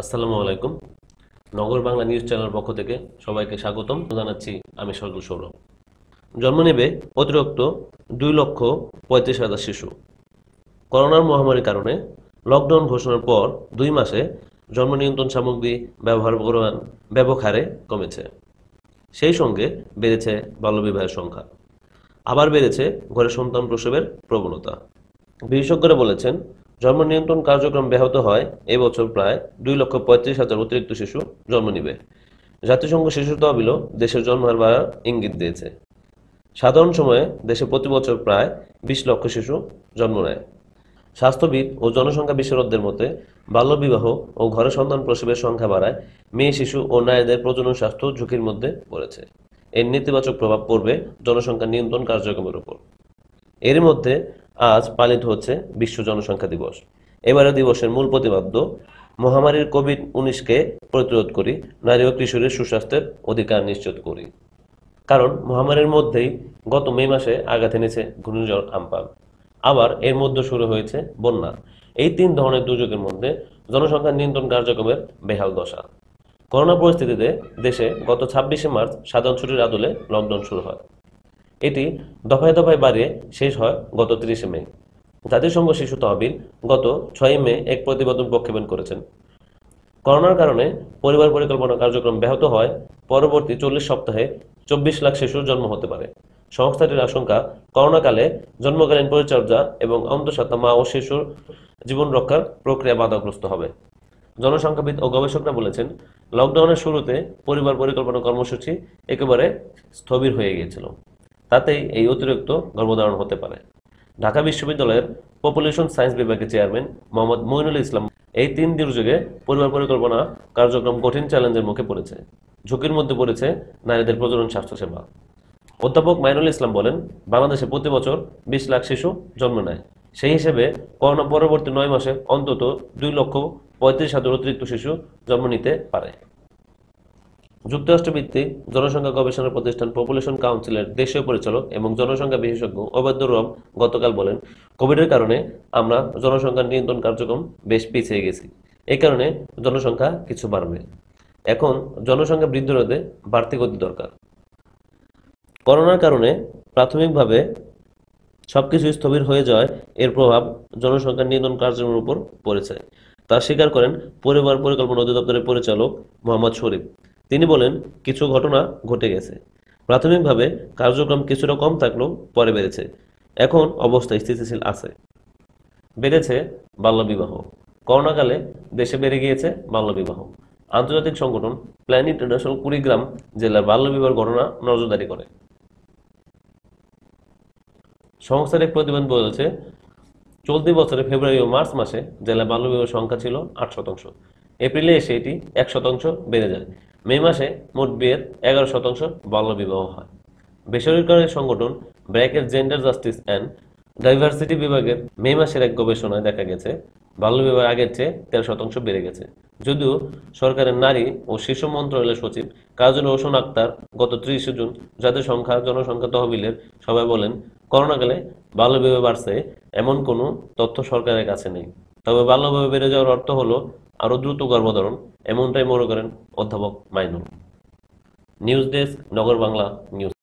আসসালামু আলাইকুম। নগর Bangla news channel পক্ষ থেকে সবাইকে স্বাগতম। জানাচ্ছি আমি সরকার সৌরভ। জন্ম নেবে অতিরিক্ত দুই লক্ষ পঁয়ত্রিশ হাজার শিশু। করোনার মহামারীর কারণে লকডাউন ঘোষণার পর দুই মাসে জন্ম নিয়ন্ত্রণ সামগ্রী ব্যবহার পরিমাণ ব্যাপক হারে কমেছে। সেই সঙ্গে বেড়েছে বাল্যবিবাহের সংখ্যা। আবার বেড়েছে ঘরে সন্তান প্রসবের প্রবণতা। বিশেষজ্ঞরা বলেছেন জন্ম নিয়ন্ত্রণ কার্যক্রম ব্যাহত হয়। এবছর প্রায় দুই লক্ষ পঁয়ত্রিশ হাজার অতিরিক্ত শিশু জন্ম নিবে। জাতিসংঘ শিশু তহবিলও দেশের জন্মহার বাড়ার ইঙ্গিত দিয়েছে। সাধারণ সময়ে দেশে প্রতি বছর প্রায় বিশ লক্ষ শিশু জন্ম নেয়। স্বাস্থ্যবিদ ও জনসংখ্যা বিশেষজ্ঞদের মতে বাল্যবিবাহ ও ঘরে সন্তান প্রসবের সংখ্যা বাড়ায় মেয়ে শিশু ও নারীদের প্রজনন স্বাস্থ্য ঝুঁকির মধ্যে পড়েছে। এর নেতিবাচক প্রভাব পড়বে জনসংখ্যা নিয়ন্ত্রণ কার্যক্রমের উপর। এর মধ্যে আজ পালিত হচ্ছে বিশ্ব জনসংখ্যা দিবস। এবারে দিবসের মূল প্রতিপাদ্য, মহামারীর কোভিড উনিশকে প্রতিরোধ করি, নারী ও কিশোরের সুস্বাস্থ্যের অধিকার নিশ্চিত করি। কারণ মহামারীর মধ্যেই গত মে মাসে আঘাত এনেছে ঘূর্ণিঝড় আমপান। আবার এর মধ্যে শুরু হয়েছে বন্যা। এই তিন ধরনের দুর্যোগের মধ্যে জনসংখ্যা নিয়ন্ত্রণ কার্যক্রমের বেহাল দশা। করোনা পরিস্থিতিতে দেশে গত ছাব্বিশে মার্চ সাধারণ ছুটির আদলে লকডাউন শুরু হয়। এটি দফায় দফায় বাড়িয়ে শেষ হয় গত তিরিশে মে। জাতিসংঘ শিশু তহবিল গত ছয় মে এক প্রতিবেদন প্রক্ষেপণ করেছেন। করোনার কারণে পরিবার পরিকল্পনা কার্যক্রম ব্যাহত হয়, পরবর্তী চল্লিশ সপ্তাহে চব্বিশ লাখ শিশুর জন্ম হতে পারে। সংস্থাটির আশঙ্কা, করোনাকালে জন্মকালীন পরিচর্যা এবং অন্তঃসত্ত্বা মা ও শিশুর জীবন রক্ষার প্রক্রিয়া বাধাগ্রস্ত হবে। জনসংখ্যাবিদ ও গবেষকরা বলেছেন, লকডাউনের শুরুতে পরিবার পরিকল্পনা কর্মসূচি একেবারে স্থবির হয়ে গিয়েছিল। তাতেই এই অতিরিক্ত গর্ভধারণ হতে পারে। ঢাকা বিশ্ববিদ্যালয়ের পপুলেশন সায়েন্স বিভাগের চেয়ারম্যান মোহাম্মদ মইনুল ইসলাম এই তিন দুর্যোগে পরিবার পরিকল্পনা কার্যক্রম কঠিন চ্যালেঞ্জের মুখে পড়েছে। ঝুঁকির মধ্যে পড়েছে নারীদের প্রজনন স্বাস্থ্যসেবা। অধ্যাপক মাইনুল ইসলাম বলেন, বাংলাদেশে প্রতি বছর বিশ লাখ শিশু জন্ম নেয়। সেই হিসেবে করোনা পরবর্তী নয় মাসে অন্তত দুই লক্ষ পঁয়ত্রিশ হাজার অতিরিক্ত শিশু জন্ম নিতে পারে। যুক্তরাষ্ট্র ভিত্তিক জনসংখ্যা গবেষণা প্রতিষ্ঠান পপুলেশন কাউন্সিলের দেশীয় পরিচালক এবং জনসংখ্যা বিশেষজ্ঞ অবৈধ রব গতকাল বলেন, কোভিডের কারণে আমরা জনসংখ্যা নিয়ন্ত্রণ কার্যক্রম বেশ পিছিয়ে গেছি। এই কারণে জনসংখ্যা কিছু বাড়বে। এখন জনসংখ্যা বৃদ্ধি রোধে বাড়তি গতি দরকার। করোনার কারণে প্রাথমিকভাবে সবকিছু স্থবির হয়ে যাওয়ায় এর প্রভাব জনসংখ্যা নিয়ন্ত্রণ কার্যক্রমের উপর পড়েছে। তা স্বীকার করেন পরিবার পরিকল্পনা অধিদপ্তরের পরিচালক মোহাম্মদ শরীফ। তিনি বলেন, কিছু ঘটনা ঘটে গেছে। প্রাথমিকভাবে কার্যক্রম কিছুটা কম থাকলেও পরে বেড়েছে। এখন অবস্থা স্থিতিশীল আছে। বেড়েছে বাল্যবিবাহ করোনাকালে দেশে বেড়ে গিয়েছে বাল্যবিবাহ আন্তর্জাতিক সংগঠন প্ল্যান ইন্টারন্যাশনাল কুড়িগ্রাম জেলার বাল্যবিবাহ ঘটনা নজরদারি করে। সংস্থার এক প্রতিবেদন বলেছে, চলতি বছরের ফেব্রুয়ারি ও মার্চ মাসে জেলায় বাল্যবিবাহ সংখ্যা ছিল আট শতাংশ। এপ্রিলে এসে এটি এক শতাংশ বেড়ে যায়। মে মাসে মোট বিয়ের এগারো শতাংশ বাল্যবিবাহ হয়। বেসরকারি সংগঠন ব্র্যাকের জেন্ডার জাস্টিস অ্যান্ড ডাইভার্সিটি বিভাগের মে মাসের এক গবেষণায় দেখা গেছে, বাল্য বাল্যবিবাহ আগের চেয়ে তেরো শতাংশ বেড়ে গেছে। যদিও সরকারের নারী ও শিশু মন্ত্রণালয়ের সচিব কাজল রোশন আক্তার গত ত্রিশে জুন জাতীয় সংখ্যা জনসংখ্যা তহবিলের সবাই বলেন, করোনাকালে বাল্যবিবাহ বাড়ছে, এমন কোনো তথ্য সরকারের কাছে নেই। তবে ভালোভাবে বেড়ে যাওয়ার অর্থ হলো আরও দ্রুত গর্ভধারণ এমনটাই মনে করেন অধ্যাপক Mainul. News desk, Nagar Bangla news.